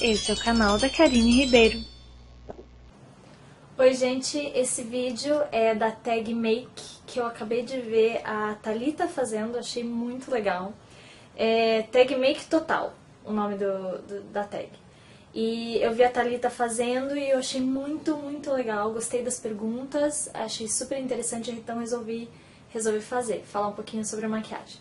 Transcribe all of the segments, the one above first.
Esse é o canal da Karine Ribeiro. Oi gente, esse vídeo é da tag Make, que eu acabei de ver a Thalita fazendo, achei muito legal. É tag Make Total, o nome do, do, da tag. E eu vi a Thalita fazendo e eu achei muito, muito legal, gostei das perguntas, achei super interessante, então resolvi, resolvi fazer, falar um pouquinho sobre a maquiagem.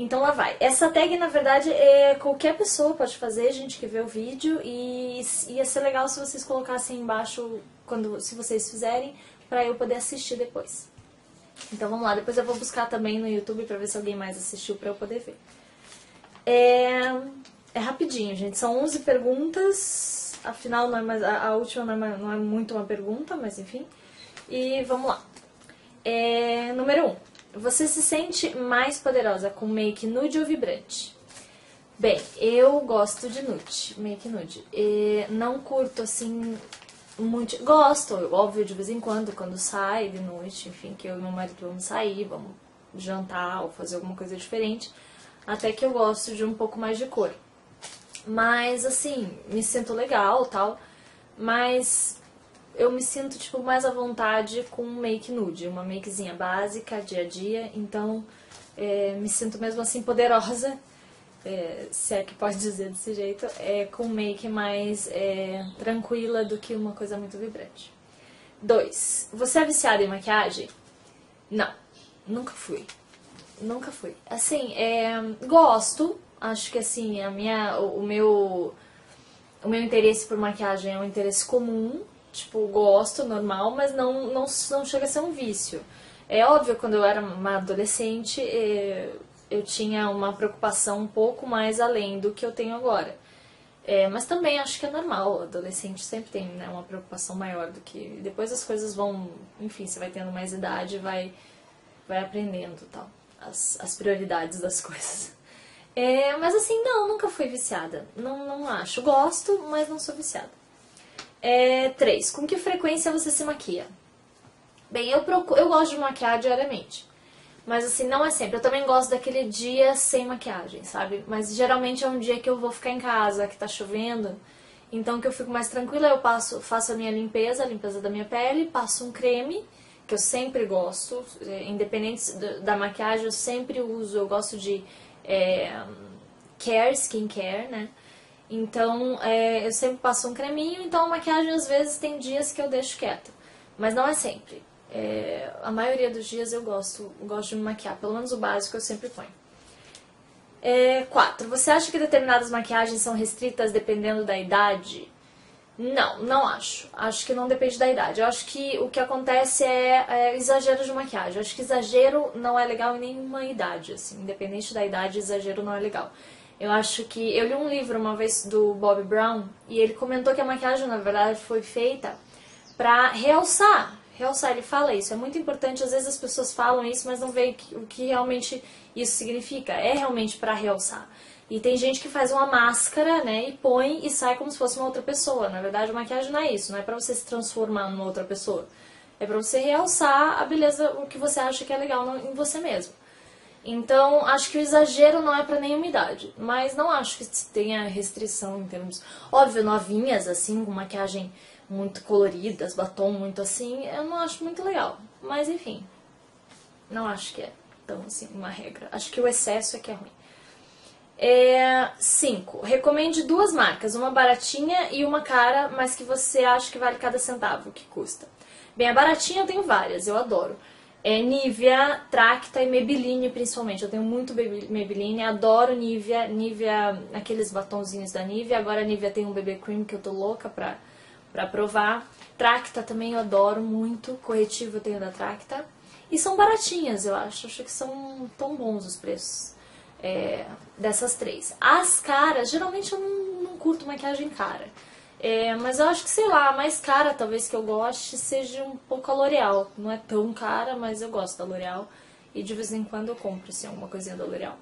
Então lá vai. Essa tag, na verdade, é qualquer pessoa pode fazer, gente que vê o vídeo, e ia ser legal se vocês colocassem embaixo, quando, se vocês fizerem, pra eu poder assistir depois. Então vamos lá, depois eu vou buscar também no YouTube pra ver se alguém mais assistiu pra eu poder ver. É, é rapidinho, gente, são 11 perguntas, afinal não é mais, a, última não é, não é muito uma pergunta, mas enfim. E vamos lá. É, número 1. Você se sente mais poderosa com make nude ou vibrante? Bem, eu gosto de nude, make nude. E não curto assim muito. Gosto, óbvio, de vez em quando, quando sai de noite, enfim, que eu e meu marido vamos sair, vamos jantar ou fazer alguma coisa diferente. Até que eu gosto de um pouco mais de cor. Mas assim, me sinto legal tal. Mas eu me sinto tipo mais à vontade com um make nude, uma makezinha básica, dia a dia, então é, me sinto mesmo assim poderosa, é, se é que pode dizer desse jeito, é, com make mais é, tranquila do que uma coisa muito vibrante. 2. Você é viciada em maquiagem? Não, nunca fui. Nunca fui. Assim, é, gosto, acho que assim, a minha, o, o meu o meu interesse por maquiagem é um interesse comum, tipo, gosto, normal, mas não, não, não chega a ser um vício. É óbvio, quando eu era uma adolescente, eh, eu tinha uma preocupação um pouco mais além do que eu tenho agora. É, mas também acho que é normal, adolescente sempre tem né, uma preocupação maior do que. Depois as coisas vão. Enfim, você vai tendo mais idade vai, vai aprendendo tal, as, as prioridades das coisas. É, mas assim, não, nunca fui viciada. Não, não acho. Gosto, mas não sou viciada. É, 3. Com que frequência você se maquia? Bem, eu, procuro, eu gosto de maquiar diariamente. Mas assim, não é sempre. Eu também gosto daquele dia sem maquiagem, sabe? Mas geralmente é um dia que eu vou ficar em casa, que tá chovendo. Então que eu fico mais tranquila, eu passo, faço a minha limpeza, a limpeza da minha pele, passo um creme, que eu sempre gosto, é, independente da maquiagem, eu sempre uso, eu gosto de é, care, skincare, né? Então, é, eu sempre passo um creminho, então a maquiagem às vezes tem dias que eu deixo quieta. Mas não é sempre. É, a maioria dos dias eu gosto, gosto de me maquiar, pelo menos o básico eu sempre ponho. 4. É, você acha que determinadas maquiagens são restritas dependendo da idade? Não, não acho. Acho que não depende da idade. Eu acho que o que acontece é, é exagero de maquiagem. Eu acho que exagero não é legal em nenhuma idade, assim. Independente da idade, exagero não é legal. Eu acho que. Eu li um livro uma vez do Bob Brown e ele comentou que a maquiagem, na verdade, foi feita para realçar. Realçar, ele fala isso. É muito importante, às vezes as pessoas falam isso, mas não veem o que realmente isso significa. É realmente para realçar. E tem gente que faz uma máscara, né, e põe e sai como se fosse uma outra pessoa. Na verdade, a maquiagem não é isso, não é para você se transformar numa outra pessoa. É para você realçar a beleza, o que você acha que é legal em você mesmo. Então, acho que o exagero não é para nenhuma idade, mas não acho que tenha restrição em termos. Óbvio, novinhas, assim, com maquiagem muito coloridas, batom muito assim, eu não acho muito legal. Mas enfim, não acho que é tão assim uma regra. Acho que o excesso é que é ruim. É, cinco, recomende duas marcas, uma baratinha e uma cara, mas que você acha que vale cada centavo que custa. Bem, a baratinha eu tenho várias, eu adoro é Nivea, Tracta e Maybelline principalmente. Eu tenho muito Maybelline, adoro Nivea, Nivea, aqueles batonzinhos da Nivea. Agora a Nivea tem um BB Cream que eu tô louca pra, pra provar. Tracta também eu adoro muito, corretivo eu tenho da Tracta. E são baratinhas, eu acho. Acho que são tão bons os preços é, dessas três. As caras, geralmente eu não, não curto maquiagem cara. É, mas eu acho que, sei lá, a mais cara talvez que eu goste seja um pouco a L'Oreal. Não é tão cara, mas eu gosto da L'Oreal. E de vez em quando eu compro, assim, alguma coisinha da L'Oreal.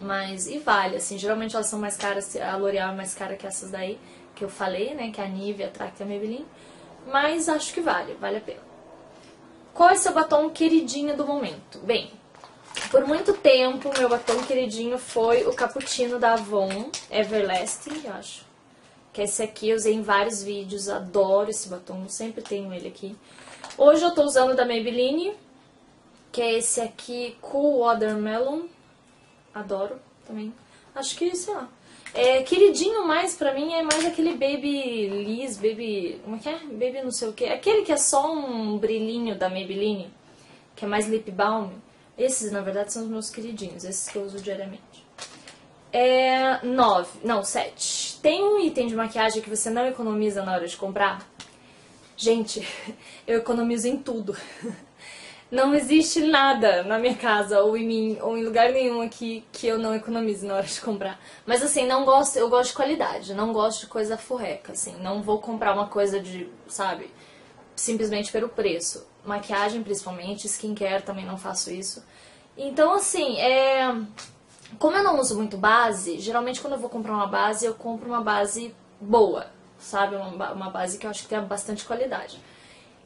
Mas, e vale, assim, geralmente elas são mais caras, a L'Oreal é mais cara que essas daí, que eu falei, né, que é a Nivea, a Tract e a Maybelline. Mas acho que vale, vale a pena. Qual é seu batom queridinho do momento? Bem, por muito tempo, meu batom queridinho foi o Cappuccino da Avon Everlasting, eu acho que é esse aqui. Eu usei em vários vídeos, adoro esse batom, sempre tenho ele aqui. Hoje eu tô usando da Maybelline, que é esse aqui, Cool Watermelon. Adoro também. Acho que, sei lá. É, queridinho mais pra mim é mais aquele Baby Liz, Baby... Como é que é? Baby não sei o que. Aquele que é só um brilhinho da Maybelline, que é mais lip balm. Esses, na verdade, são os meus queridinhos, esses que eu uso diariamente. É... Nove, não, sete. Tem um item de maquiagem que você não economiza na hora de comprar? Gente, eu economizo em tudo. Não existe nada na minha casa ou em mim ou em lugar nenhum aqui que eu não economize na hora de comprar. Mas assim, não gosto, eu gosto de qualidade, não gosto de coisa furreca, assim. Não vou comprar uma coisa de, sabe, simplesmente pelo preço. Maquiagem principalmente, skincare também não faço isso. Então assim, é como eu não uso muito base, geralmente quando eu vou comprar uma base, eu compro uma base boa, sabe? Uma, uma base que eu acho que tem bastante qualidade.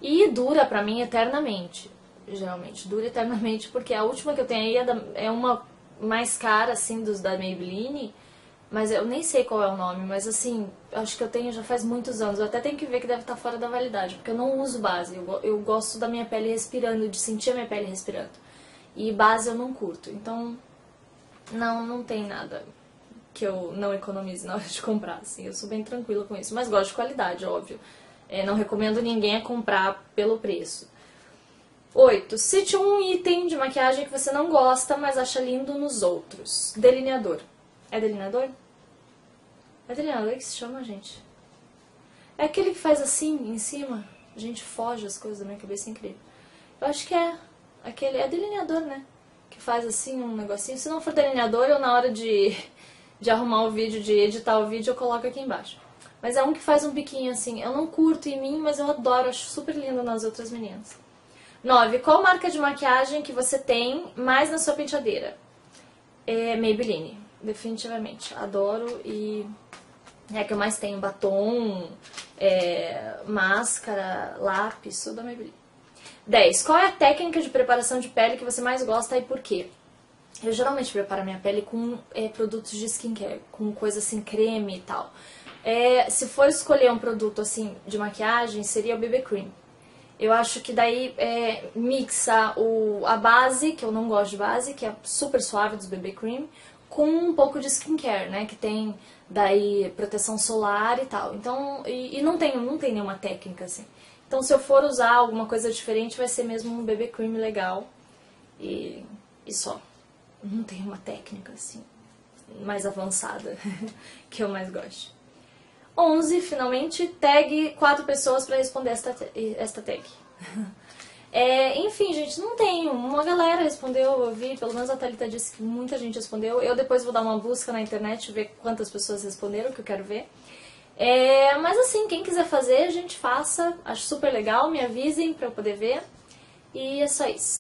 E dura pra mim eternamente geralmente. Dura eternamente, porque a última que eu tenho aí é, da, é uma mais cara, assim, dos da Maybelline, mas eu nem sei qual é o nome, mas assim, acho que eu tenho já faz muitos anos. Eu até tenho que ver que deve estar fora da validade, porque eu não uso base. Eu, eu gosto da minha pele respirando, de sentir a minha pele respirando. E base eu não curto. Então, não, não tem nada que eu não economize na hora de comprar, assim. Eu sou bem tranquila com isso, mas gosto de qualidade, óbvio. É, não recomendo ninguém a comprar pelo preço. 8. Cite um item de maquiagem que você não gosta, mas acha lindo nos outros. Delineador. É delineador? É delineador que se chama, gente? É aquele que faz assim, em cima. A gente foge as coisas da minha cabeça, é incrível. Eu acho que é. Aquele, é delineador, né? Faz assim um negocinho. Se não for delineador, eu na hora de, de arrumar o vídeo, de editar o vídeo, eu coloco aqui embaixo. Mas é um que faz um biquinho assim. Eu não curto em mim, mas eu adoro, acho super lindo nas outras meninas. 9. Qual marca de maquiagem que você tem mais na sua penteadeira? É Maybelline, definitivamente. Adoro e é a que eu mais tenho. Batom, é, máscara, lápis, tudo da Maybelline. 10. Qual é a técnica de preparação de pele que você mais gosta e por quê? Eu geralmente preparo minha pele com é, produtos de skincare, com coisa assim, creme e tal. É, se for escolher um produto assim de maquiagem, seria o BB Cream. Eu acho que daí é, mixa o, a base, que eu não gosto de base, que é super suave dos BB Cream, com um pouco de skincare, né? Que tem daí proteção solar e tal. Então, e, e, não, tem, não tem nenhuma técnica assim. Então, se eu for usar alguma coisa diferente, vai ser mesmo um BB Cream legal e, e só. Não tem uma técnica assim mais avançada que eu mais gosto. 11, finalmente, tag quatro pessoas para responder esta, esta tag. É, enfim, gente, não tem. Uma galera respondeu, eu vi, pelo menos a Thalita disse que muita gente respondeu. Eu depois vou dar uma busca na internet, ver quantas pessoas responderam, que eu quero ver. É, mas assim, quem quiser fazer, a gente faça. Acho super legal, me avisem para eu poder ver. E é só isso.